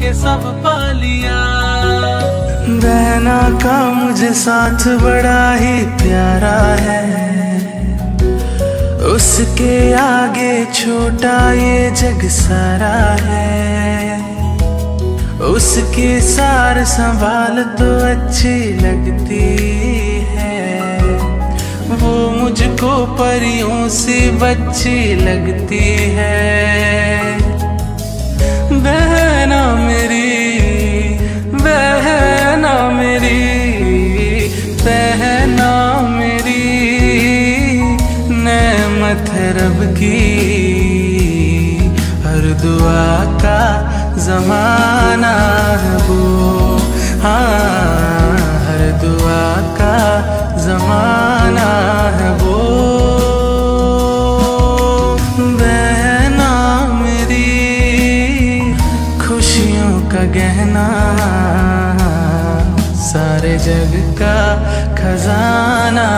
के सब पा लिया। बहना का मुझे साथ बड़ा ही प्यारा है। उसके आगे छोटा ये जग सारा है। उसके सार संभाल तो अच्छी लगती है। वो मुझको परियों से बच्ची लगती है। नेमत है रब की। हर दुआ का जमाना है वो। हाँ हर दुआ का जमाना है वो। बहना मेरी, खुशियों का गहना। सारे जग का खजाना